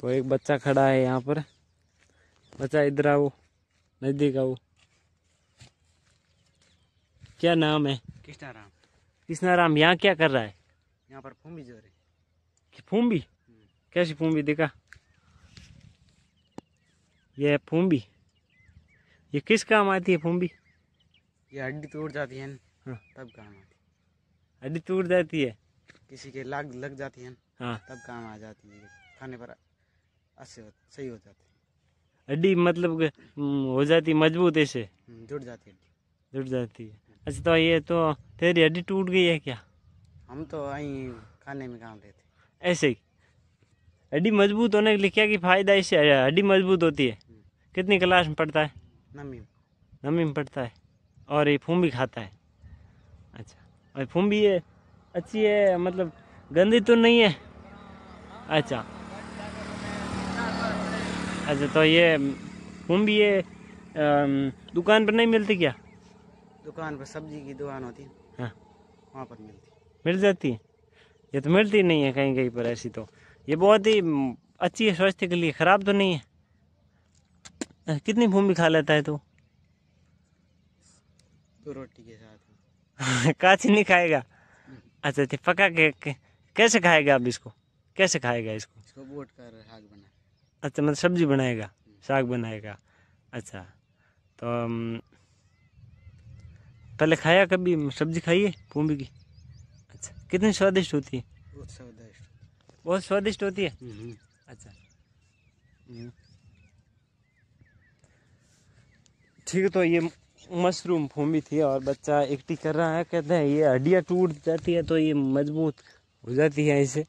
तो एक बच्चा खड़ा है यहाँ पर। बच्चा इधर आओ नज़दीक आओ। क्या नाम है? कृष्णा राम कृष्णा राम यहाँ क्या कर रहा है? यहाँ पर फूमी जो रही। कि फूम्बी कैसी फूम्बी दिखा। ये है फूम्बी ये किस काम आती है फूम्बी ये हड्डी टूट जाती है हाँ। तब काम आती है। हड्डी टूट जाती है। किसी के लाग लग जाती है हाँ। तब काम आ जाती है। खाने पर अच्छे सही हो जाती. है हड्डी मतलब हम्म, हो जाती मज़बूत ऐसे? हम्म, जुड़ जाती है हड्डी जुट जाती. है अच्छा तो ये तो तेरी हड्डी टूट गई है क्या? हम तो आई खाने में काम लेते ऐसे ही? हड्डी मज़बूत होने के लिए क्या की फ़ायदा इससे हड्डी मज़बूत होती है। कितनी क्लास में पढ़ता है? नमी नमी में पढ़ता है। और ये फूम भी खाता है? अच्छा और फूम भी ये अच्छी है मतलब गंदी तो नहीं है? अच्छा अच्छा तो ये फूम ये दुकान पर नहीं मिलती क्या? दुकान पर सब्ज़ी की दुकान होती है। हाँ। वहाँ पर मिलती मिल जाती है? ये तो मिलती नहीं है कहीं कहीं पर ऐसी तो। ये बहुत ही अच्छी है स्वास्थ्य के लिए ख़राब तो नहीं है। कितनी भूमि खा लेता है तू? दो रोटी के साथ। काची नहीं खाएगा? अच्छा अच्छा पका के, कैसे खाएगा अब इसको? कैसे खाएगा इसको? इसको बोट कर हाग बना। अच्छा मतलब सब्ज़ी बनाएगा साग बनाएगा। अच्छा तो पहले खाया कभी? सब्ज़ी खाई है भूमि की? अच्छा कितनी स्वादिष्ट होती है? बहुत स्वादिष्ट। बहुत स्वादिष्ट होती है? हम्म, अच्छा। ठीक है तो ये मशरूम फूमी थी और बच्चा एकटी कर रहा है कहते हैं ये हड्डियाँ टूट जाती है तो ये मज़बूत हो जाती है ऐसे